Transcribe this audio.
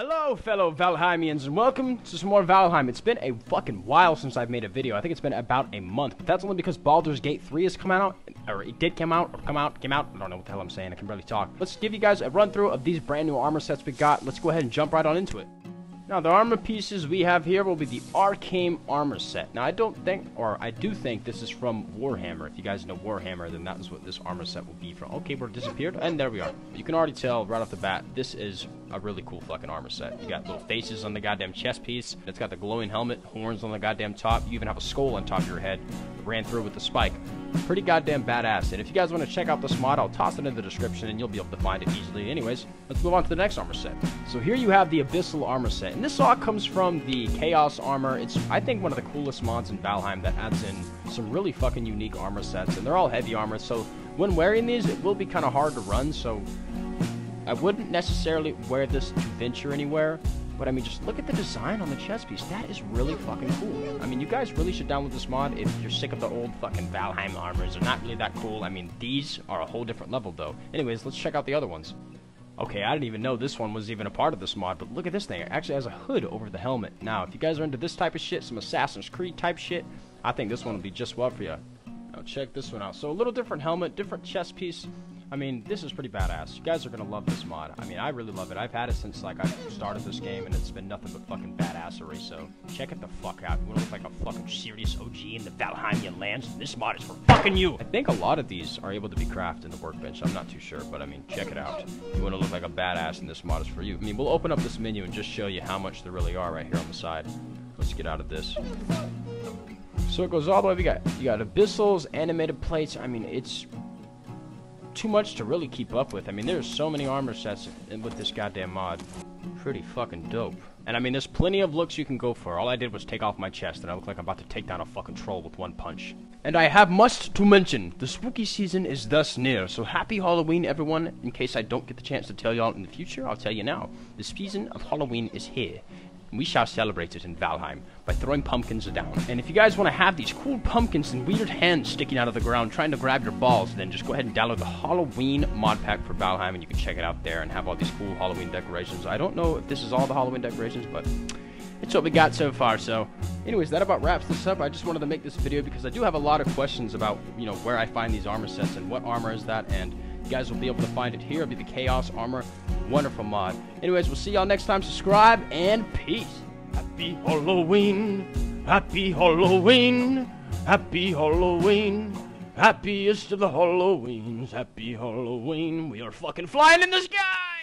Hello, fellow Valheimians, and welcome to some more Valheim. It's been a fucking while since I've made a video. I think it's been about a month, but that's only because Baldur's Gate 3 has come out, or it did come out, or come out, came out. I don't know what the hell I'm saying. I can barely talk. Let's give you guys a run through of these brand new armor sets we got. Let's go ahead and jump right on into it. Now, the armor pieces we have here will be the Arcane armor set. Now, I don't think, or I do think this is from Warhammer. If you guys know Warhammer, then that is what this armor set will be from. Okay, we're disappeared, and there we are. You can already tell right off the bat, this is a really cool fucking armor set. You got little faces on the goddamn chest piece. It's got the glowing helmet, horns on the goddamn top. You even have a skull on top of your head. Ran through with the spike. Pretty goddamn badass. And if you guys want to check out this mod, I'll toss it in the description and you'll be able to find it easily. Anyways, let's move on to the next armor set. So here you have the Abyssal armor set. And this all comes from the Chaos armor. It's, I think, one of the coolest mods in Valheim that adds in some really fucking unique armor sets. And they're all heavy armor, so when wearing these, it will be kind of hard to run. So I wouldn't necessarily wear this to venture anywhere. But I mean, just look at the design on the chest piece. That is really fucking cool. I mean, you guys really should download this mod if you're sick of the old fucking Valheim armors. They're not really that cool. I mean, these are a whole different level, though. Anyways, let's check out the other ones. Okay, I didn't even know this one was even a part of this mod, but look at this thing. It actually has a hood over the helmet. Now, if you guys are into this type of shit, some Assassin's Creed type shit, I think this one will be just well for you. Now, check this one out. So, a little different helmet, different chest piece. I mean, this is pretty badass. You guys are gonna love this mod. I mean, I really love it. I've had it since like I started this game, and it's been nothing but fucking badassery. So check it the fuck out. You wanna look like a fucking serious OG in the Valheimian lands? This mod is for fucking you. I think a lot of these are able to be crafted in the workbench. I'm not too sure, but I mean, check it out. You wanna look like a badass, and this mod is for you. I mean, we'll open up this menu and just show you how much there really are right here on the side. Let's get out of this. So it goes all the way. We got you got abyssals, animated plates. I mean, it's too much to really keep up with. I mean, there's so many armor sets with this goddamn mod. Pretty fucking dope. And I mean, there's plenty of looks you can go for. All I did was take off my chest, and I look like I'm about to take down a fucking troll with one punch. And I have must to mention. The spooky season is thus near, so happy Halloween, everyone. In case I don't get the chance to tell y'all in the future, I'll tell you now. The season of Halloween is here we shall celebrate it in Valheim by throwing pumpkins down. And if you guys want to have these cool pumpkins and weird hands sticking out of the ground trying to grab your balls, then just go ahead and download the Halloween mod pack for Valheim and you can check it out there and have all these cool Halloween decorations. I don't know if this is all the Halloween decorations, but it's what we got so far. So, anyways, that about wraps this up. I just wanted to make this video because I do have a lot of questions about, you know, where I find these armor sets and what armor is that and you guys will be able to find it here. It'll be the Chaos Armor. Wonderful mod. Anyways, we'll see y'all next time. Subscribe and peace. Happy Halloween. Happy Halloween. Happy Halloween. Happiest of the Halloweens. Happy Halloween. We are fucking flying in the sky.